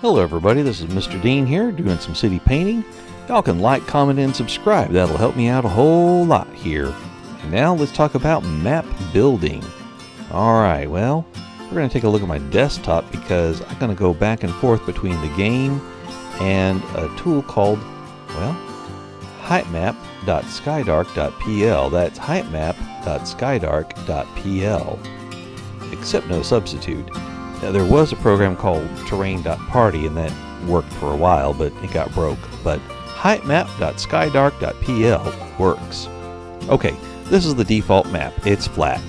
Hello everybody, this is Mr. Dean here doing some city painting. Y'all can like, comment, and subscribe. That'll help me out a whole lot here. And now let's talk about map building. Alright, well, we're going to take a look at my desktop because I'm going to go back and forth between the game and a tool called, well, heightmap.skydark.pl. That's heightmap.skydark.pl. Except no substitute. Now, there was a program called Terrain.party, and that worked for a while, but it got broke. But heightmap.skydark.pl works. Okay, this is the default map. It's flat.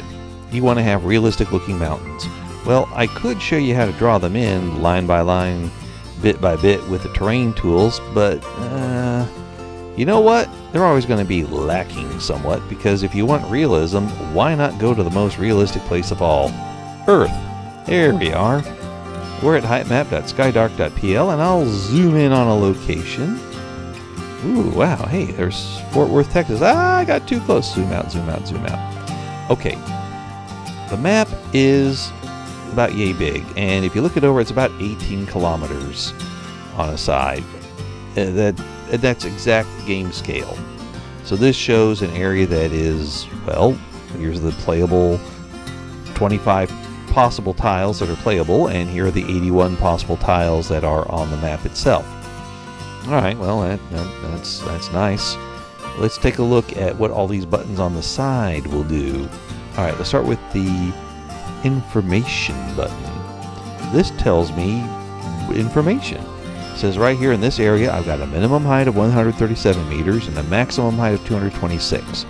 You want to have realistic looking mountains. Well, I could show you how to draw them in line by line, bit by bit with the terrain tools, but uh, you know what? They're always going to be lacking somewhat because if you want realism, why not go to the most realistic place of all? Earth. There we are. We're at heightmap.skydark.pl and I'll zoom in on a location. Ooh, wow, hey, there's Fort Worth, Texas. Ah, I got too close. Zoom out, zoom out, zoom out. Okay, the map is about yay big, and if you look it over, it's about 18 kilometers on a side. Uh, that uh, That's exact game scale. So this shows an area that is, well, here's the playable 25 possible tiles that are playable, and here are the 81 possible tiles that are on the map itself. Alright, well, that, that, that's, that's nice. Let's take a look at what all these buttons on the side will do. Alright, let's start with the information button. This tells me information. It says right here in this area I've got a minimum height of 137 meters and a maximum height of 226.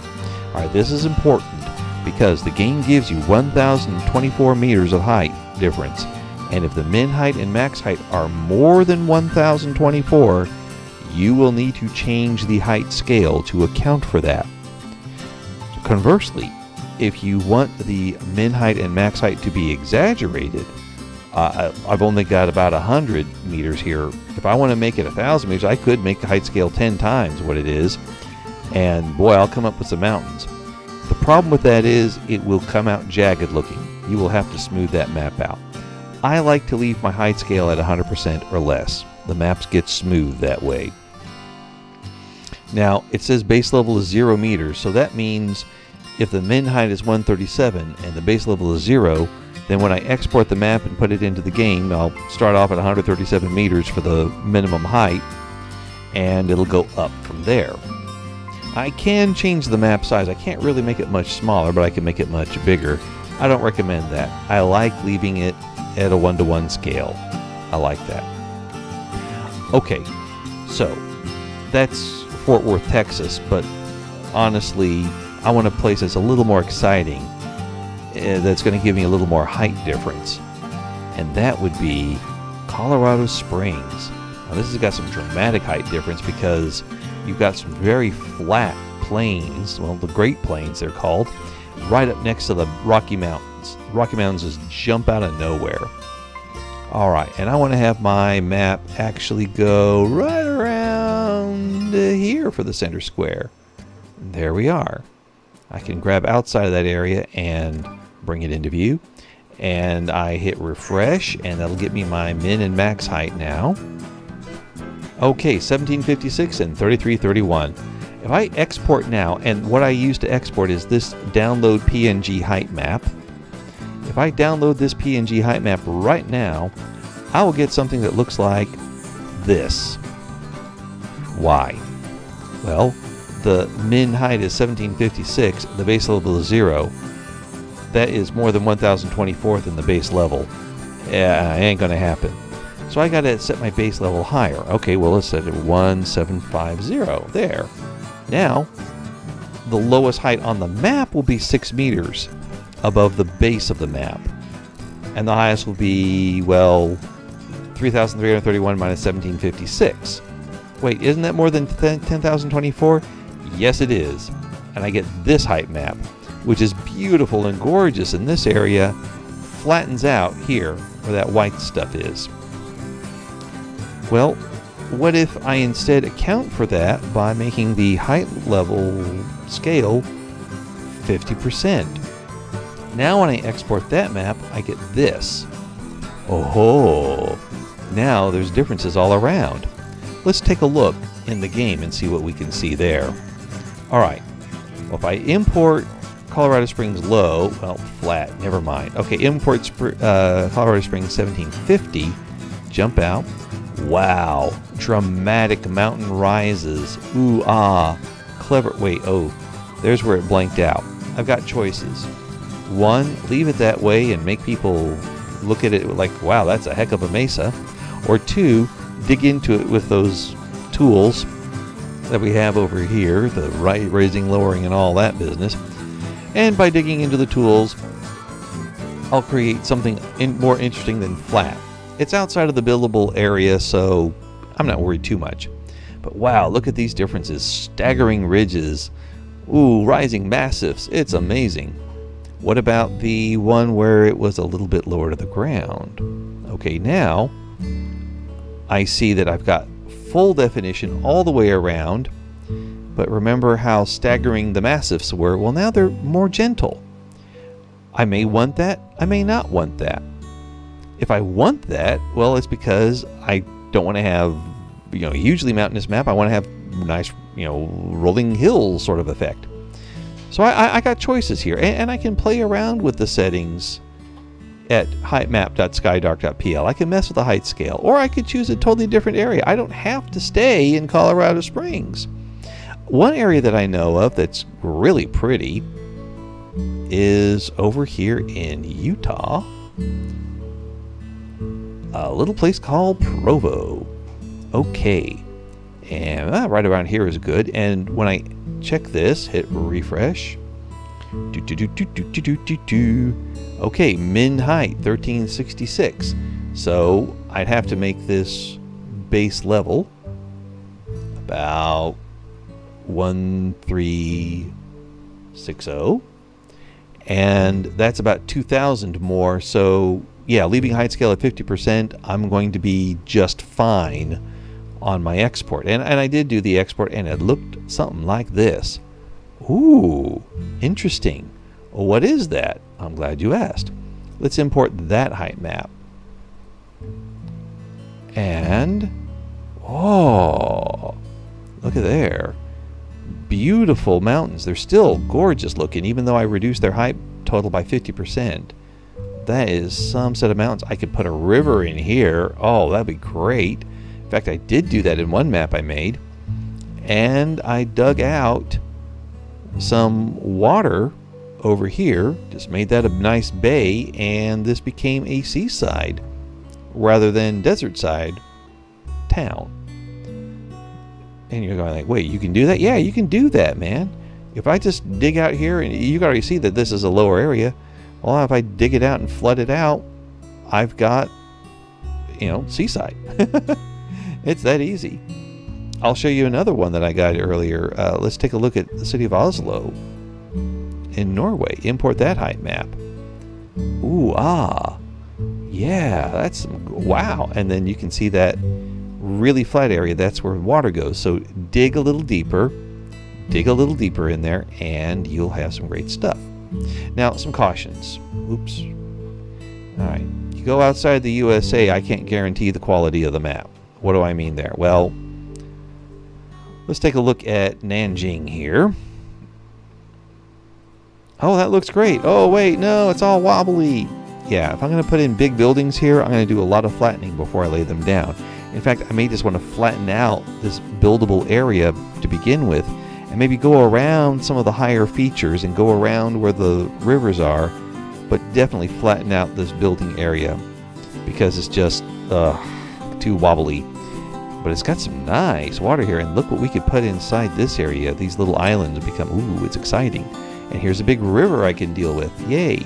Alright, this is important because the game gives you 1024 meters of height difference. And if the min height and max height are more than 1024, you will need to change the height scale to account for that. Conversely, if you want the min height and max height to be exaggerated, uh, I've only got about 100 meters here. If I want to make it 1,000 meters, I could make the height scale 10 times what it is. And boy, I'll come up with some mountains. The problem with that is it will come out jagged looking. You will have to smooth that map out. I like to leave my height scale at 100% or less. The maps get smooth that way. Now, it says base level is 0 meters, so that means if the min height is 137 and the base level is 0, then when I export the map and put it into the game, I'll start off at 137 meters for the minimum height, and it'll go up from there. I can change the map size. I can't really make it much smaller, but I can make it much bigger. I don't recommend that. I like leaving it at a one-to-one -one scale. I like that. Okay, so that's Fort Worth, Texas, but honestly, I want a place that's a little more exciting, uh, that's going to give me a little more height difference. And that would be Colorado Springs. Now, this has got some dramatic height difference because you've got some very flat plains, well, the Great Plains they're called, right up next to the Rocky Mountains. Rocky Mountains just jump out of nowhere. All right, and I want to have my map actually go right around here for the center square. There we are. I can grab outside of that area and bring it into view. And I hit refresh, and that'll get me my min and max height now. Okay, 1756 and 3331. If I export now, and what I use to export is this download PNG height map. If I download this PNG height map right now, I will get something that looks like this. Why? Well, the min height is 1756, the base level is 0. That is more than 1024th in the base level. Yeah, ain't to happen. So I got to set my base level higher. Okay, well, let's set it 1750. There. Now, the lowest height on the map will be 6 meters above the base of the map. And the highest will be, well, 3,331 minus 1756. Wait, isn't that more than 10,024? Yes, it is. And I get this height map, which is beautiful and gorgeous in this area, flattens out here where that white stuff is. Well, what if I instead account for that by making the height level scale 50%? Now when I export that map, I get this. Oh, now there's differences all around. Let's take a look in the game and see what we can see there. Alright, well, if I import Colorado Springs low, well, flat, never mind. Okay, import uh, Colorado Springs 1750, jump out. Wow, dramatic mountain rises. Ooh, ah, clever. Wait, oh, there's where it blanked out. I've got choices. One, leave it that way and make people look at it like, wow, that's a heck of a mesa. Or two, dig into it with those tools that we have over here, the right raising, lowering, and all that business. And by digging into the tools, I'll create something in more interesting than flat. It's outside of the billable area, so I'm not worried too much. But wow, look at these differences. Staggering ridges. Ooh, rising massifs. It's amazing. What about the one where it was a little bit lower to the ground? Okay, now I see that I've got full definition all the way around. But remember how staggering the massifs were? Well, now they're more gentle. I may want that, I may not want that. If I want that, well, it's because I don't want to have, you know, a hugely mountainous map. I want to have nice, you know, rolling hills sort of effect. So I, I got choices here, and, and I can play around with the settings at heightmap.skydark.pl. I can mess with the height scale, or I could choose a totally different area. I don't have to stay in Colorado Springs. One area that I know of that's really pretty is over here in Utah, a little place called Provo. Okay, and uh, right around here is good. And when I check this, hit refresh. Do, do, do, do, do, do, do, do. Okay, min height 1366. So I'd have to make this base level about 1360 and that's about 2000 more so yeah leaving height scale at 50% I'm going to be just fine on my export and, and I did do the export and it looked something like this ooh interesting what is that I'm glad you asked. Let's import that height map. And, oh, look at there. Beautiful mountains. They're still gorgeous looking, even though I reduced their height total by 50%. That is some set of mountains. I could put a river in here. Oh, that'd be great. In fact, I did do that in one map I made. And I dug out some water over here, just made that a nice bay, and this became a seaside rather than desert side town. And you're going like, wait, you can do that? Yeah, you can do that, man. If I just dig out here, and you can already see that this is a lower area, well, if I dig it out and flood it out, I've got, you know, seaside. it's that easy. I'll show you another one that I got earlier. Uh, let's take a look at the city of Oslo in Norway. Import that height map. Ooh, ah. Yeah, that's, wow. And then you can see that really flat area. That's where water goes. So dig a little deeper, dig a little deeper in there, and you'll have some great stuff. Now, some cautions. Oops. All right. You go outside the USA, I can't guarantee the quality of the map. What do I mean there? Well, let's take a look at Nanjing here. Oh, that looks great. Oh, wait, no, it's all wobbly. Yeah, if I'm going to put in big buildings here, I'm going to do a lot of flattening before I lay them down. In fact, I may just want to flatten out this buildable area to begin with, and maybe go around some of the higher features and go around where the rivers are, but definitely flatten out this building area because it's just uh, too wobbly. But it's got some nice water here, and look what we could put inside this area. These little islands become, ooh, it's exciting. And here's a big river I can deal with. Yay.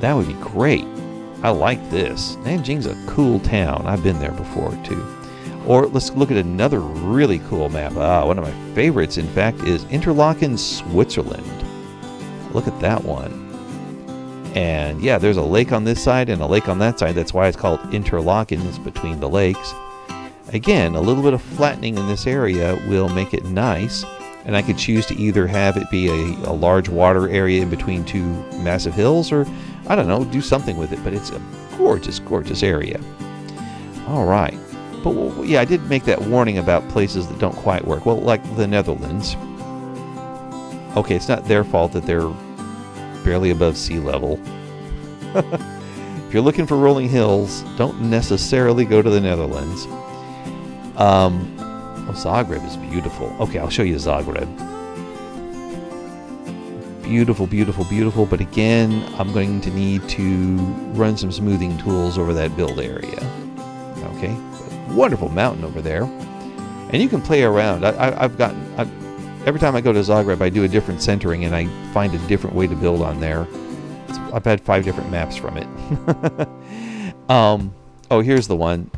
That would be great. I like this. Nanjing's a cool town. I've been there before too. Or let's look at another really cool map. Ah, one of my favorites, in fact, is Interlaken, Switzerland. Look at that one. And yeah, there's a lake on this side and a lake on that side. That's why it's called Interlaken. Between the lakes. Again, a little bit of flattening in this area will make it nice and I could choose to either have it be a, a large water area in between two massive hills or I don't know, do something with it, but it's a gorgeous, gorgeous area. All right. But yeah, I did make that warning about places that don't quite work. Well, like the Netherlands. Okay, it's not their fault that they're barely above sea level. if you're looking for rolling hills, don't necessarily go to the Netherlands. Um, oh, Zagreb is beautiful. Okay, I'll show you Zagreb. Beautiful, beautiful, beautiful. But again, I'm going to need to run some smoothing tools over that build area. Okay, wonderful mountain over there. And you can play around. I, have gotten, I've, every time I go to Zagreb, I do a different centering and I find a different way to build on there. It's, I've had five different maps from it. um, oh, here's the one.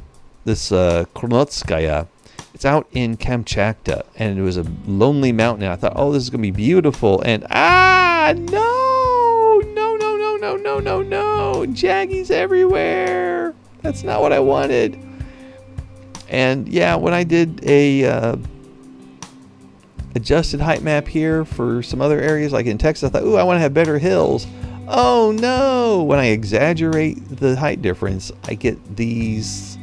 This uh, Kronotskaya. It's out in Kamchatka, and it was a lonely mountain. And I thought, oh, this is going to be beautiful. And ah, no, no, no, no, no, no, no, no. Jaggies everywhere. That's not what I wanted. And yeah, when I did a uh, adjusted height map here for some other areas, like in Texas, I thought, ooh, I want to have better hills. Oh no! When I exaggerate the height difference, I get these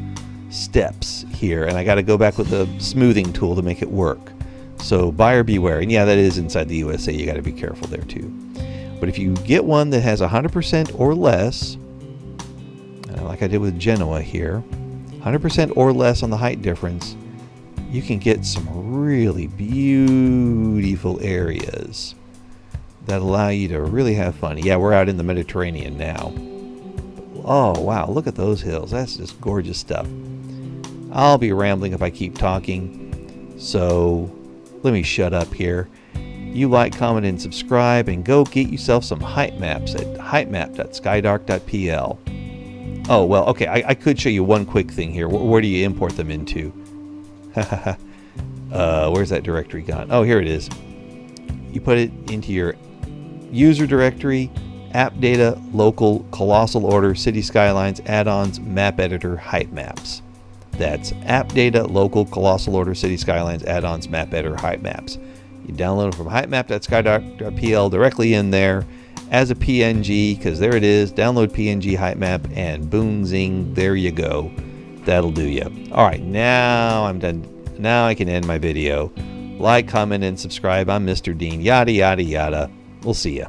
steps here, and I got to go back with the smoothing tool to make it work. So buyer beware. And yeah, that is inside the USA. You got to be careful there too. But if you get one that has 100% or less, uh, like I did with Genoa here, 100% or less on the height difference, you can get some really beautiful areas that allow you to really have fun. Yeah, we're out in the Mediterranean now. Oh, wow, look at those hills. That's just gorgeous stuff. I'll be rambling if I keep talking, so let me shut up here. You like, comment, and subscribe, and go get yourself some height maps at heightmap.skydark.pl. Oh, well, okay, I, I, could show you one quick thing here. Where, do you import them into? uh, where's that directory gone? Oh, here it is. You put it into your user directory, app data, local, colossal order, city skylines, add-ons, map editor, height maps. That's app data, local, colossal order, city skylines, add-ons, map editor, height maps. You download it from heightmap.skydark.pl directly in there as a PNG because there it is. Download PNG height map and boom zing, there you go. That'll do you. All right, now I'm done. Now I can end my video. Like, comment, and subscribe. I'm Mr. Dean. Yada, yada, yada. We'll see you.